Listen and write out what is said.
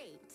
great.